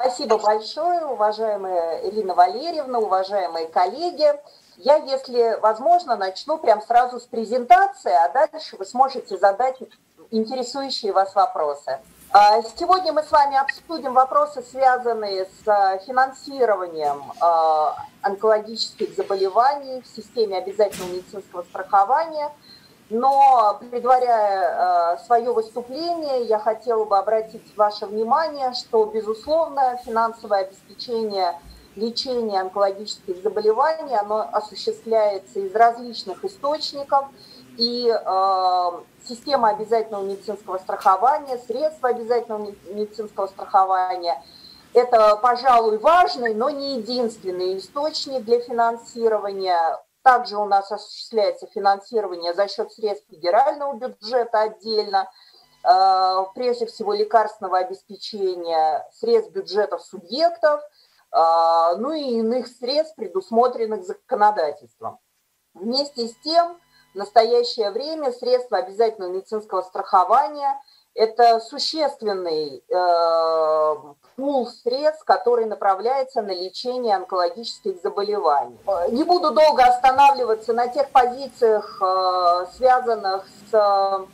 Спасибо большое, уважаемая Ирина Валерьевна, уважаемые коллеги. Я, если возможно, начну прям сразу с презентации, а дальше вы сможете задать интересующие вас вопросы. А, сегодня мы с вами обсудим вопросы, связанные с а, финансированием а, онкологических заболеваний в системе обязательного медицинского страхования. Но, предваряя свое выступление, я хотела бы обратить ваше внимание, что, безусловно, финансовое обеспечение лечения онкологических заболеваний, оно осуществляется из различных источников – и э, система обязательного медицинского страхования, средства обязательного медицинского страхования – это, пожалуй, важный, но не единственный источник для финансирования. Также у нас осуществляется финансирование за счет средств федерального бюджета отдельно, э, прежде всего лекарственного обеспечения, средств бюджетов субъектов, э, ну и иных средств, предусмотренных законодательством. Вместе с тем, в настоящее время средства обязательного медицинского страхования – это существенный э, пул средств, который направляется на лечение онкологических заболеваний. Не буду долго останавливаться на тех позициях, э, связанных с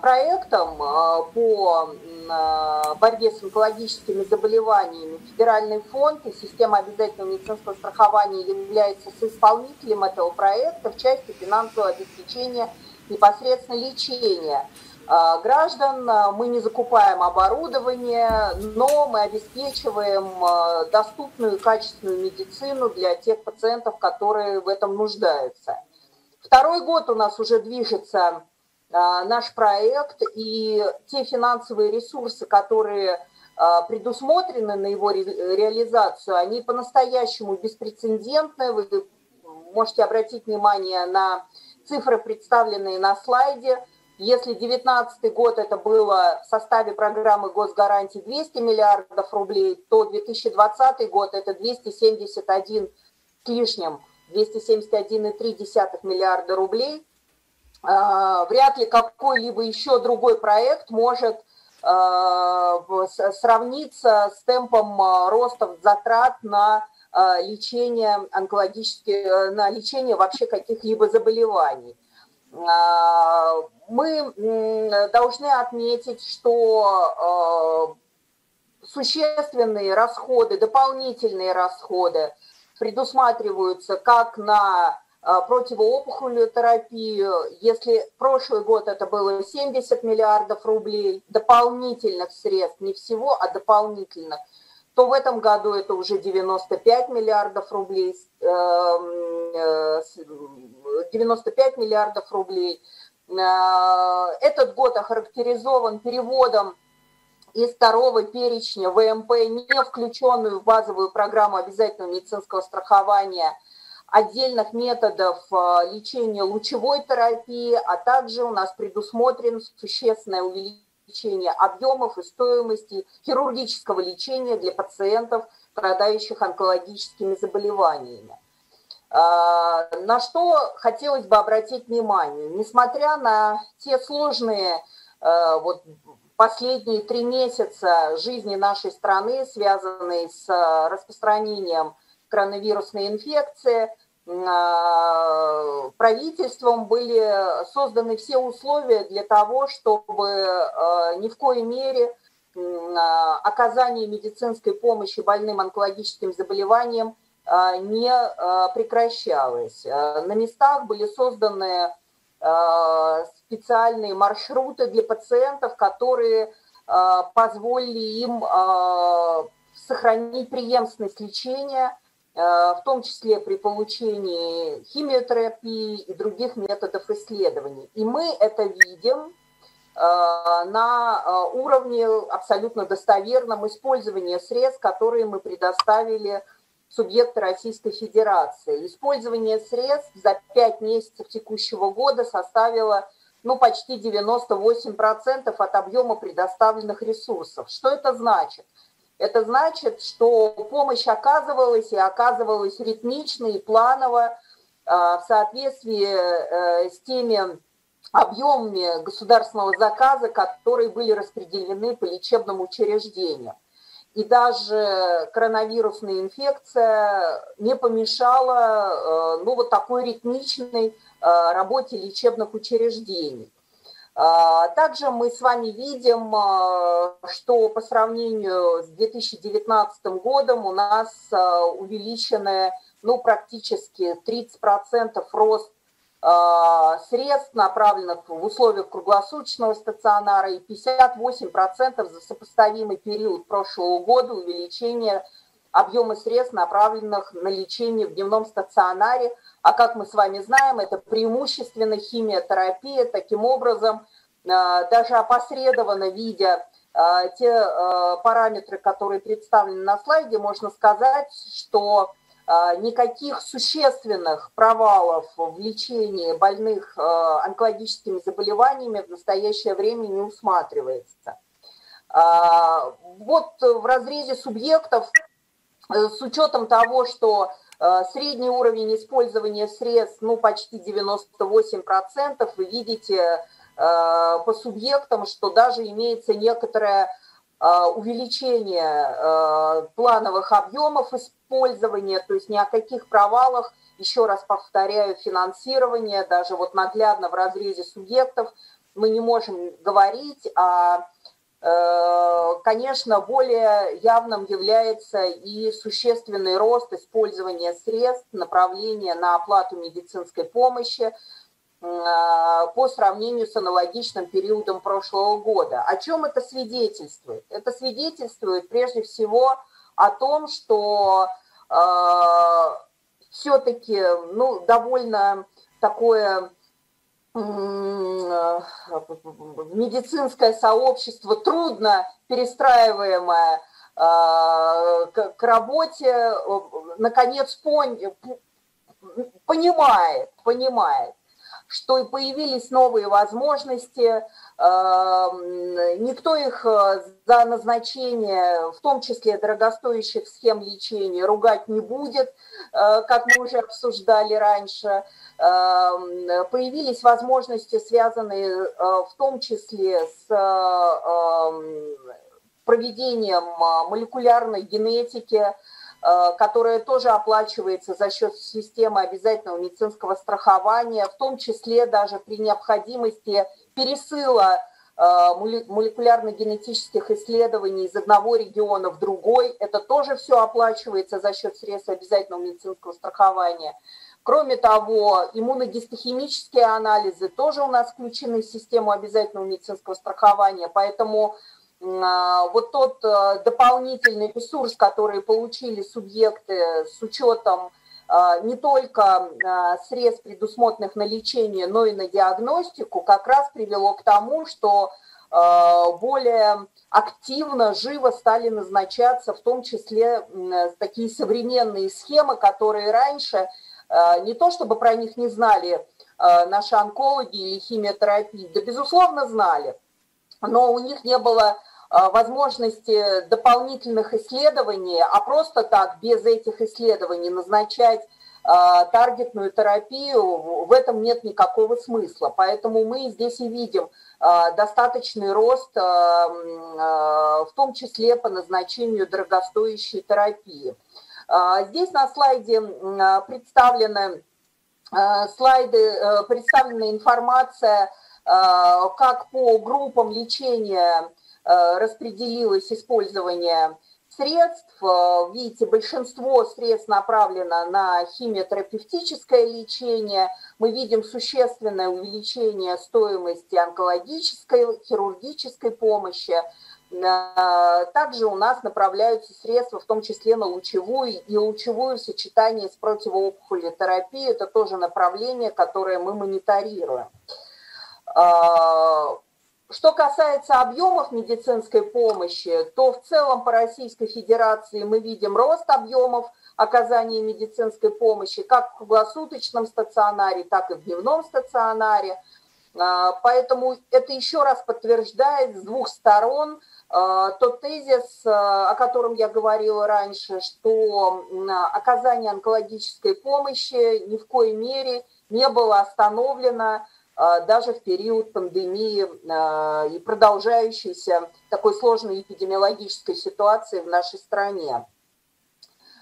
проектом э, по э, борьбе с онкологическими заболеваниями Федеральный фонд и система обязательного медицинского страхования является соисполнителем этого проекта в части финансового обеспечения непосредственно лечения э, граждан. Мы не закупаем оборудование, но мы обеспечиваем доступную и качественную медицину для тех пациентов, которые в этом нуждаются. Второй год у нас уже движется а, наш проект и те финансовые ресурсы, которые а, предусмотрены на его реализацию, они по-настоящему беспрецедентны. Вы можете обратить внимание на цифры, представленные на слайде. Если 2019 год это было в составе программы госгарантий 200 миллиардов рублей, то 2020 год это 271 с лишним, 271,3 миллиарда рублей – а, вряд ли какой-либо еще другой проект может а, сравниться с темпом а, роста затрат на лечение онкологических, э, на лечение вообще каких-либо заболеваний. Мы должны отметить, что существенные расходы, дополнительные расходы предусматриваются как на а, противоопухолевую терапию. Если прошлый год это было 70 миллиардов рублей дополнительных средств, не всего, а дополнительных, то в этом году это уже 95 миллиардов рублей, 95 эм, э, миллиардов рублей. Э, этот год охарактеризован переводом из второго перечня ВМП, не включенную в базовую программу обязательного медицинского страхования – отдельных методов э, лечения лучевой терапии, а также у нас предусмотрено существенное увеличение объемов и стоимости хирургического лечения для пациентов, страдающих онкологическими заболеваниями. Э, на что хотелось бы обратить внимание. Несмотря на те сложные э, вот, последние три месяца жизни нашей страны, связанные с распространением коронавирусной инфекции, а, правительством были созданы все условия для того, чтобы а, ни в коей мере а, оказание медицинской помощи больным онкологическим заболеванием не прекращалось. На местах были созданы специальные маршруты для пациентов, которые позволили им сохранить преемственность лечения – в том числе при получении химиотерапии и других методов исследований. И мы это видим на уровне абсолютно достоверном использования средств, которые мы предоставили субъекты Российской Федерации. Использование средств за 5 месяцев текущего года составило ну, почти 98% от объема предоставленных ресурсов. Что это значит? Это значит, что помощь оказывалась и оказывалась ритмично и планово а, в соответствии э, с теми объемами государственного заказа, которые были распределены по лечебным учреждениям. И даже коронавирусная инфекция не помешала ну, вот такой ритмичной работе лечебных учреждений. Также мы с вами видим, что по сравнению с 2019 годом у нас увеличены ну, практически 30% рост а, средств, направленных в условиях круглосуточного стационара, и 58% за сопоставимый период прошлого года увеличение объема средств, направленных на лечение в дневном стационаре. А как мы с вами знаем, это преимущественно химиотерапия. Таким образом, а, даже опосредованно видя а, те параметры, которые представлены на слайде, можно сказать, что никаких существенных провалов в лечении больных а, онкологическими заболеваниями в настоящее время не усматривается. А, вот в разрезе субъектов, э, с учетом того, что средний уровень использования средств, ну, почти 98%, вы видите по субъектам, что даже имеется некоторая Э, увеличение э, плановых объемов использования, то есть ни о каких провалах, еще раз повторяю, финансирование, даже вот наглядно в разрезе субъектов мы не можем говорить, а, э, конечно, более явным является и существенный рост использования средств, направления на оплату медицинской помощи, по сравнению с аналогичным периодом прошлого года. О чем это свидетельствует? Это свидетельствует прежде всего о том, что э, все-таки ну, довольно такое э, медицинское сообщество трудно перестраиваемое э, к, к работе, наконец пон, понимает, понимает что появились новые возможности, эм, никто их э, за назначение, в том числе дорогостоящих схем лечения, ругать не будет, э, как мы уже обсуждали раньше. Эм, появились возможности, связанные э, в том числе с эм, проведением молекулярной генетики, которая тоже оплачивается за счет системы обязательного медицинского страхования, в том числе даже при необходимости пересыла э, молекулярно-генетических исследований из одного региона в другой. Это тоже все оплачивается за счет средств обязательного медицинского страхования. Кроме того, иммуногистохимические анализы тоже у нас включены в систему обязательного медицинского страхования, поэтому вот тот э, дополнительный ресурс, который получили субъекты с учетом а, не только а, средств, предусмотренных на лечение, но и на диагностику, как раз привело к тому, что более активно, живо стали назначаться, в том числе такие современные схемы, которые раньше не то чтобы про них не знали наши онкологи или химиотерапии, да безусловно знали, но у них не было а, возможности дополнительных исследований, а просто так, без этих исследований, назначать а, таргетную терапию, в этом нет никакого смысла. Поэтому мы здесь и видим а, достаточный рост, в том числе по назначению дорогостоящей терапии. Здесь на слайде представлены слайды, представлена информация как по группам лечения Э, распределилось использование средств. Э, видите, большинство средств направлено на химиотерапевтическое лечение. Мы видим существенное увеличение стоимости онкологической, хирургической помощи. Э, также у нас направляются средства, в том числе на лучевую и лучевую в сочетании с противоопухолевой терапией. Это тоже направление, которое мы мониторируем. Что касается объемов медицинской помощи, то в целом по Российской Федерации мы видим рост объемов оказания медицинской помощи как в круглосуточном стационаре, так и в дневном стационаре. А, поэтому это еще раз подтверждает с двух сторон а, тот тезис, а, о котором я говорила раньше, что оказание онкологической помощи ни в коей мере не было остановлено даже в период пандемии и продолжающейся такой сложной эпидемиологической ситуации в нашей стране.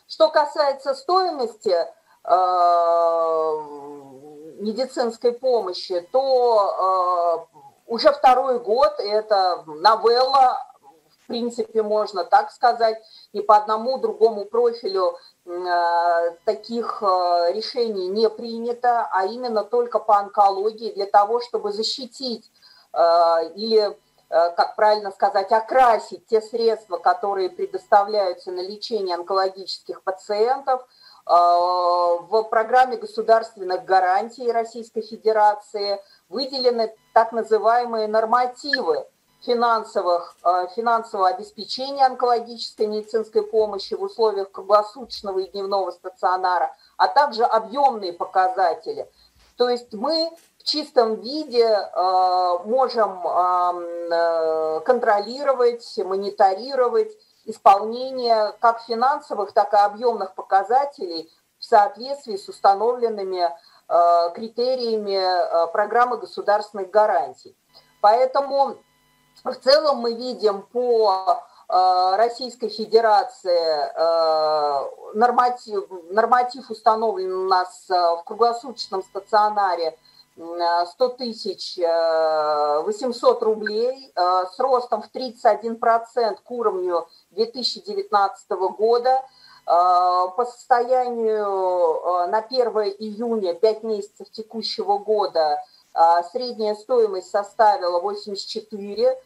Что касается стоимости медицинской помощи, то уже второй год это новелла, принципе, можно так сказать, и по одному другому профилю э, таких э, решений не принято, а именно только по онкологии для того, чтобы защитить э, или, как правильно сказать, окрасить те средства, которые предоставляются на лечение онкологических пациентов – в программе государственных гарантий Российской Федерации выделены так называемые нормативы финансовых, э, финансового обеспечения онкологической медицинской помощи в условиях круглосуточного и дневного стационара, а также объемные показатели. То есть мы в чистом виде э, можем э, контролировать, мониторировать исполнение как финансовых, так и объемных показателей в соответствии с установленными критериями программы государственных гарантий. Поэтому в целом мы видим по э, Российской Федерации норматив, норматив установлен у нас в круглосуточном стационаре 100 тысяч 800 рублей с ростом в 31% к уровню 2019 года – по состоянию на 1 июня 5 месяцев текущего года средняя стоимость составила 84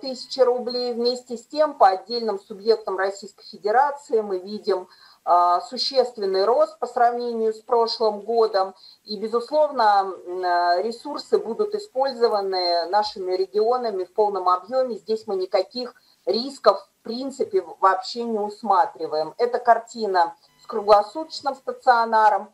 тысячи рублей. Вместе с тем по отдельным субъектам Российской Федерации мы видим существенный рост по сравнению с прошлым годом. И, безусловно, ресурсы будут использованы нашими регионами в полном объеме. Здесь мы никаких рисков в принципе вообще не усматриваем. Это картина с круглосуточным стационаром,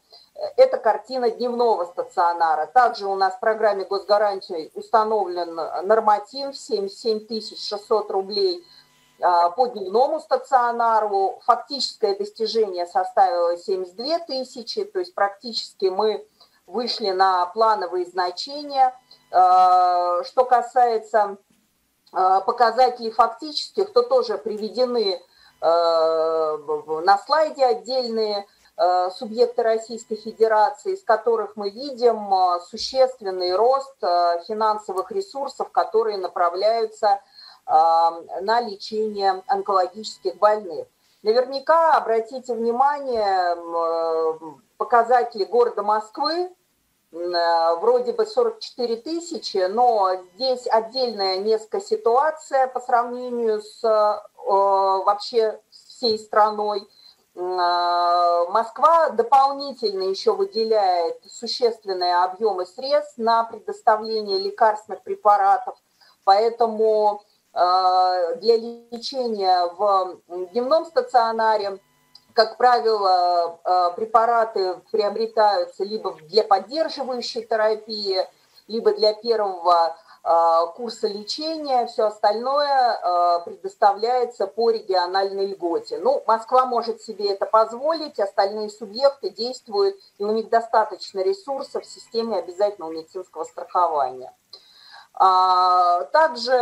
это картина дневного стационара. Также у нас в программе госгарантии установлен норматив 77 600 рублей а, по дневному стационару. Фактическое достижение составило 72 тысячи, то есть практически мы вышли на плановые значения. А, что касается Э, показателей фактических, то тоже приведены на слайде отдельные субъекты Российской Федерации, из которых мы видим существенный рост финансовых ресурсов, которые направляются на лечение онкологических больных. Наверняка обратите внимание, показатели города Москвы Э, вроде бы 44 тысячи, но здесь отдельная несколько ситуация по сравнению с э, вообще всей страной. Э, Москва дополнительно еще выделяет существенные объемы средств на предоставление лекарственных препаратов, поэтому для лечения в дневном стационаре как правило, э, препараты приобретаются либо для поддерживающей терапии, либо для первого э, курса лечения, все остальное э, предоставляется по региональной льготе. Ну, Москва может себе это позволить, остальные субъекты действуют, и у них достаточно ресурсов в системе обязательного медицинского страхования. А, также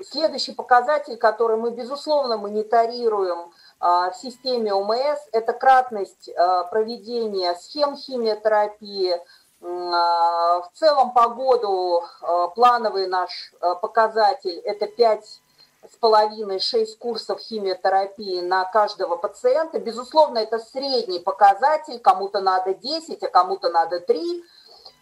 следующий показатель, который мы, безусловно, мониторируем в системе ОМС – это кратность проведения схем химиотерапии. А, в целом по году плановый наш показатель – это 5 с половиной 6 курсов химиотерапии на каждого пациента. Безусловно, это средний показатель, кому-то надо 10, а кому-то надо 3.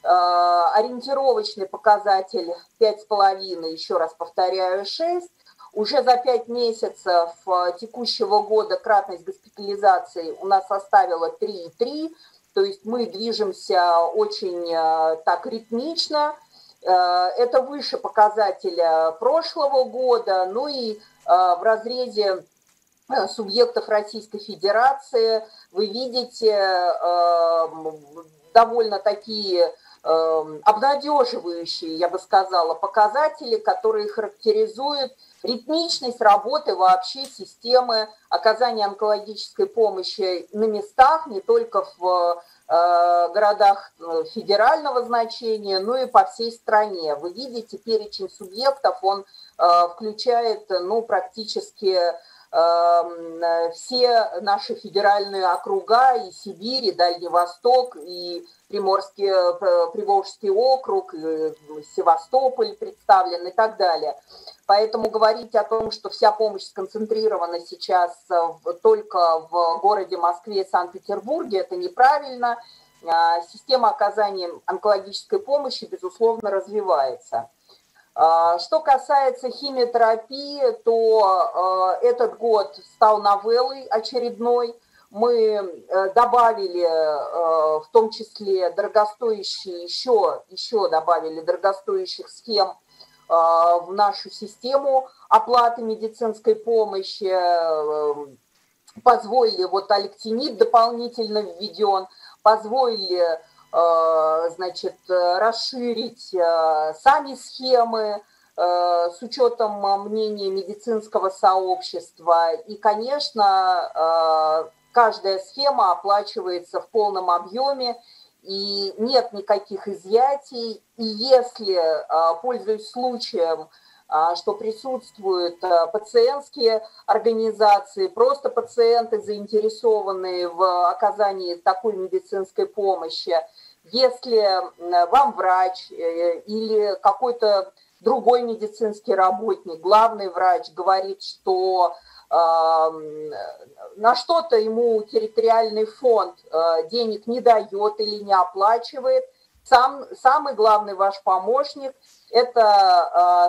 Ориентировочный показатель 5,5, еще раз повторяю, 6. Уже за пять месяцев текущего года кратность госпитализации у нас составила 3,3, то есть мы движемся очень э, так ритмично. Э, это выше показателя прошлого года, ну и в разрезе субъектов Российской Федерации вы видите довольно такие обнадеживающие, я бы сказала, показатели, которые характеризуют ритмичность работы вообще системы оказания онкологической помощи на местах, не только в э, городах э, федерального значения, но и по всей стране. Вы видите, перечень субъектов, он э, включает ну, практически все наши федеральные округа, и Сибирь, и Дальний Восток, и Приморский, э, Приволжский округ, Севастополь представлен и так далее. Поэтому говорить о том, что вся помощь сконцентрирована сейчас э, только в городе Москве и Санкт-Петербурге, это неправильно. А, система оказания онкологической помощи, безусловно, развивается. А, что касается химиотерапии, то э, этот год стал новеллой очередной – мы э, добавили э, в том числе дорогостоящие, еще, еще добавили дорогостоящих схем э, в нашу систему оплаты медицинской помощи, позволили, вот алектинид дополнительно введен, позволили, значит, расширить сами схемы, с учетом мнения медицинского сообщества. И, конечно, каждая схема оплачивается в полном объеме, и нет никаких изъятий. И если, пользуясь случаем, что присутствуют а, пациентские организации, просто пациенты, заинтересованные в оказании такой медицинской помощи, если вам врач э, или какой-то другой медицинский работник, главный врач говорит, что на что-то ему территориальный фонд э, денег не дает или не оплачивает, сам, самый главный ваш помощник – это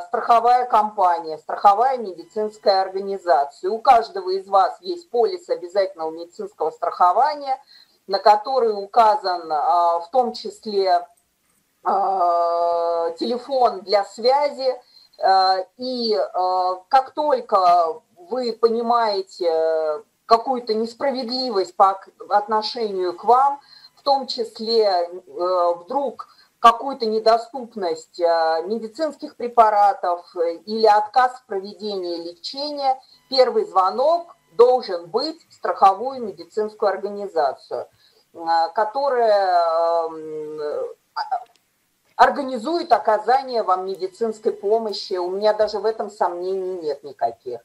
э, страховая компания, страховая медицинская организация. У каждого из вас есть полис обязательного медицинского страхования, на который указан э, в том числе телефон для связи. И как только вы понимаете э, какую-то несправедливость по отношению к вам, в том числе э, вдруг какую-то недоступность э, медицинских препаратов или отказ в проведении лечения, первый звонок должен быть в страховую медицинскую организацию, которая организует оказание вам медицинской помощи. У меня даже в этом сомнений нет никаких.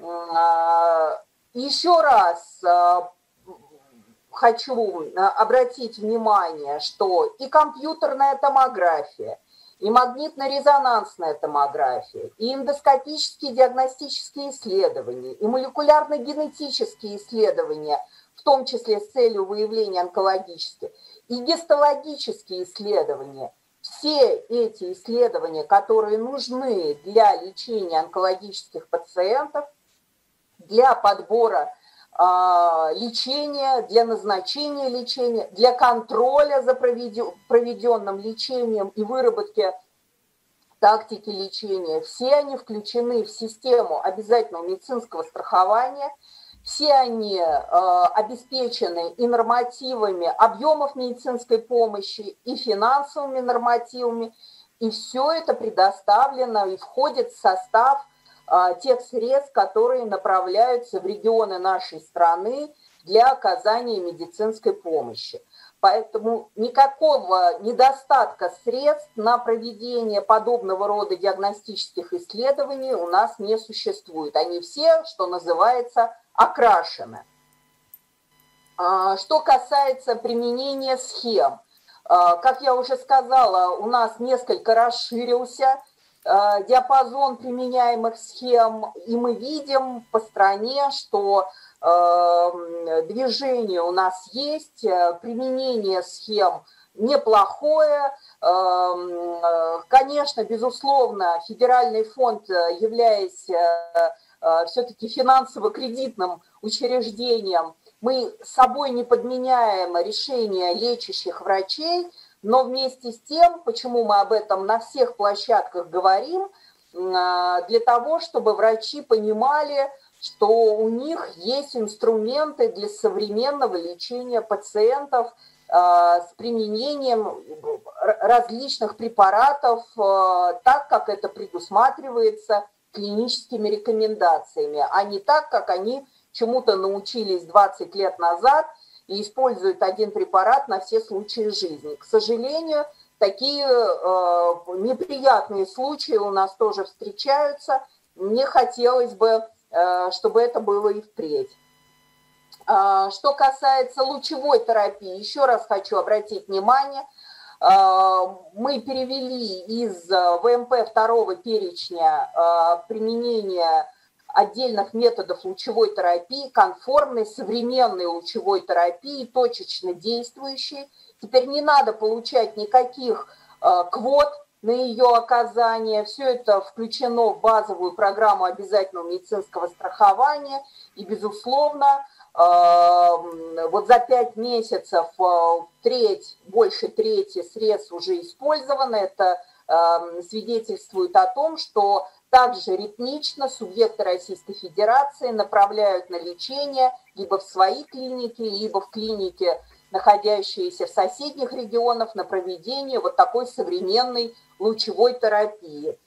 А, еще раз а, хочу а, обратить внимание, что и компьютерная томография, и магнитно-резонансная томография, и эндоскопические диагностические исследования, и молекулярно-генетические исследования, в том числе с целью выявления онкологических, и гистологические исследования – все эти исследования, которые нужны для лечения онкологических пациентов – для подбора лечения, для назначения лечения, для контроля за проведенным лечением и выработки тактики лечения. Все они включены в систему обязательного медицинского страхования, все они э, обеспечены и нормативами объемов медицинской помощи, и финансовыми нормативами, и все это предоставлено и входит в состав а, тех средств, которые направляются в регионы нашей страны для оказания медицинской помощи. Поэтому никакого недостатка средств на проведение подобного рода диагностических исследований у нас не существует. Они все, что называется, окрашены. А, что касается применения схем, а, как я уже сказала, у нас несколько расширился диапазон применяемых схем, и мы видим по стране, что э, движение у нас есть, э, применение схем неплохое. Конечно, безусловно, федеральный фонд, являясь все-таки финансово-кредитным учреждением, мы собой не подменяем решения лечащих врачей, но вместе с тем, почему мы об этом на всех площадках говорим, а, для того, чтобы врачи понимали, что у них есть инструменты для современного лечения пациентов с применением различных препаратов так, как это предусматривается клиническими рекомендациями, а не так, как они чему-то научились 20 лет назад и используют один препарат на все случаи жизни. К сожалению, такие э, неприятные случаи у нас тоже встречаются. Мне хотелось бы, э, чтобы это было и впредь. А, что касается лучевой терапии, еще раз хочу обратить внимание, а, мы перевели из ВМП второго перечня а, применения отдельных методов лучевой терапии, конформной, современной лучевой терапии, точечно действующей. Теперь не надо получать никаких квот на ее оказание. Все это включено в базовую программу обязательного медицинского страхования. И, безусловно, вот за пять месяцев э, треть, больше трети средств уже использовано. Это свидетельствует о том, что также ритмично субъекты Российской Федерации направляют на лечение либо в свои клиники, либо в клиники, находящиеся в соседних регионах, на проведение вот такой современной лучевой терапии.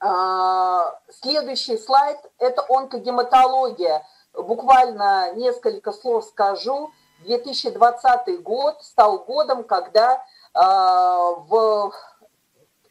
А, следующий слайд – это онкогематология – буквально несколько слов скажу. 2020 год стал годом, когда э, в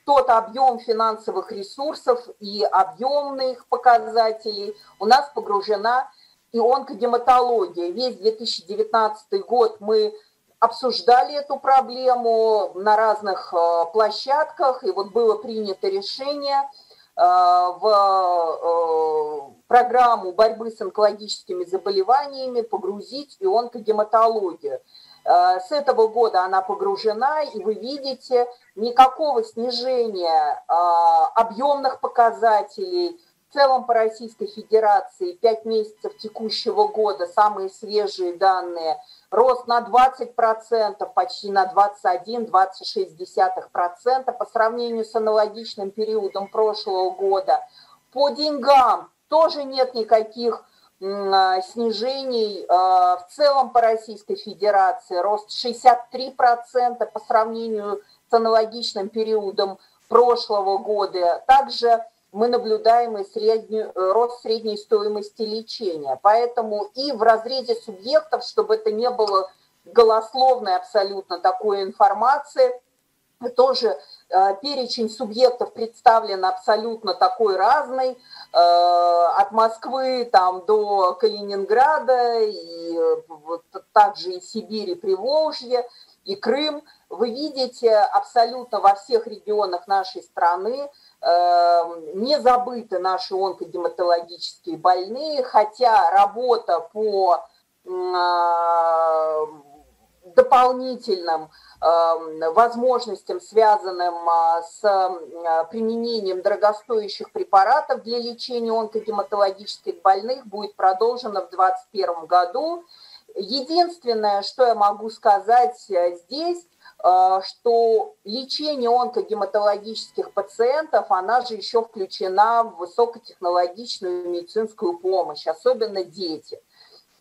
тот объем финансовых ресурсов и объемных показателей у нас погружена и онкогематология. Весь 2019 год мы обсуждали эту проблему на разных э, площадках, и вот было принято решение э, в программу борьбы с онкологическими заболеваниями погрузить и онкогематологию. Э, с этого года она погружена, и вы видите никакого снижения э, объемных показателей. В целом по Российской Федерации 5 месяцев текущего года, самые свежие данные, рост на 20%, почти на 21-26% по сравнению с аналогичным периодом прошлого года. По деньгам тоже нет никаких снижений а, в целом по Российской Федерации, рост 63% по сравнению с аналогичным периодом прошлого года. Также мы наблюдаем и среднюю, рост средней стоимости лечения. Поэтому и в разрезе субъектов, чтобы это не было голословной абсолютно такой информации, тоже э, перечень субъектов представлен абсолютно такой разный, э, от Москвы там, до Калининграда, и вот, также и Сибирь, и Приволжье, и Крым. Вы видите абсолютно во всех регионах нашей страны э, не забыты наши онкогематологические больные, хотя работа по дополнительным возможностям, связанным а, с а, применением дорогостоящих препаратов для лечения онкогематологических больных, будет продолжена в 2021 году. Единственное, что я могу сказать э, здесь, э, что лечение онкогематологических пациентов, она же еще включена в высокотехнологичную медицинскую помощь, особенно дети –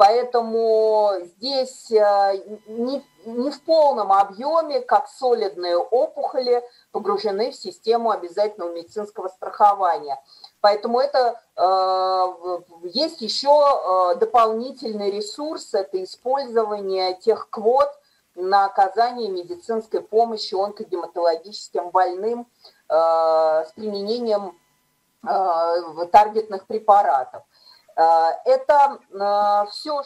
Поэтому здесь э, не, не в полном объеме, как солидные опухоли, погружены в систему обязательного медицинского страхования. Поэтому это э, есть еще э, дополнительный ресурс, это использование тех квот на оказание медицинской помощи онкогематологическим больным э, с применением э, таргетных препаратов. Э, это э, все,